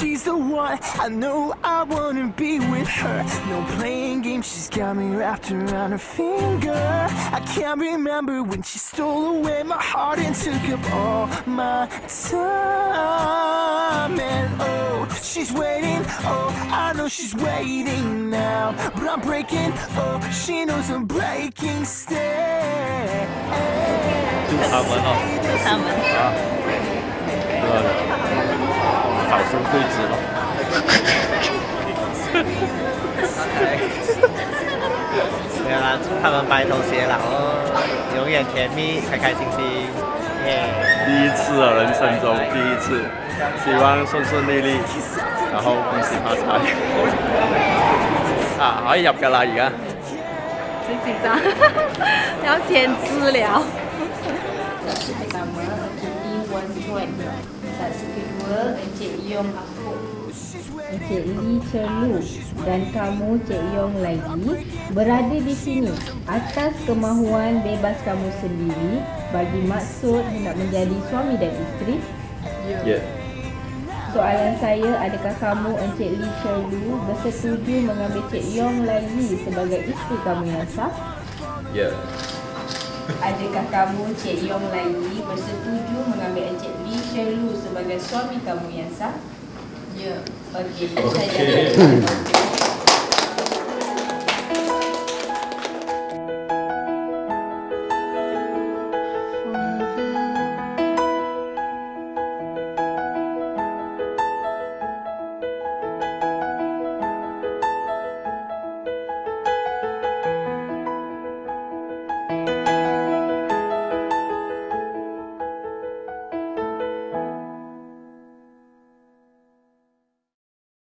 she's the one. I know I wanna be with her. No playing games, she's got me wrapped around her finger. I can't remember when she stole away my heart And took up all my time. And oh, she's waiting, oh, I know she's waiting now. But I'm breaking, oh, she knows I'm breaking still Hả, 早生贵子咯。没有啦，祝他们白头偕老哦，永远甜蜜，开开心心，耶！第一次啊，人生中第一次，希望順順利利，然後恭喜發財。啊，可以入㗎啦，而家。很紧张，要签资料。Wan Chuan Saksi kedua Encik Yong Apuk Encik Lee Chen Lu dan kamu Cik Yong lagi berada di sini atas kemahuan bebas kamu sendiri bagi maksud hendak menjadi suami dan isteri. Ya. Soalan saya, adakah kamu Encik Lee Chen Lu bersetuju mengambil Cik Yong lagi sebagai isteri kamu yang sah? Ya. Adakah kamu Cik Yong lagi bersetuju mengambil Encik Lee Chen Lu sebagai suami kamu yang sah? Ya. Okey, saja.